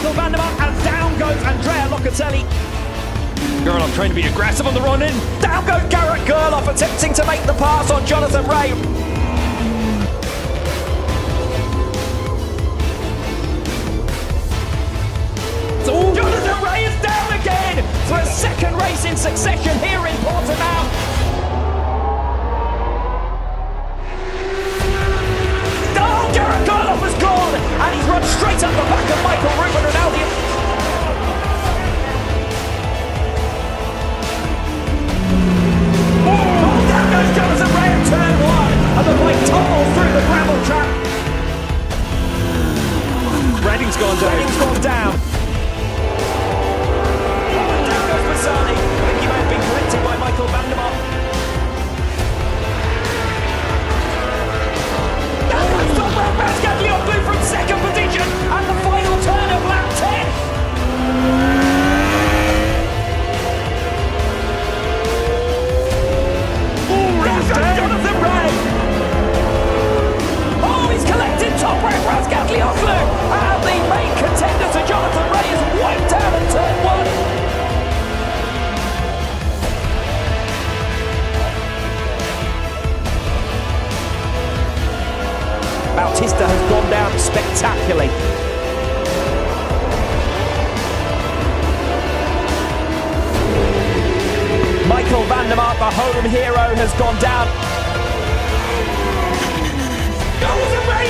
Michael van der and down goes Andrea Locatelli. Gerloff trying to be aggressive on the run in. Down goes Garrett Gerloff, attempting to make the pass on Jonathan Rea. Oh, Jonathan Rea is down again for a second race in succession here in Portimao. Gone down. Redding's gone. Down Bautista has gone down spectacularly. Michael van der Mark, the home hero, has gone down. Jonathan Rea's down!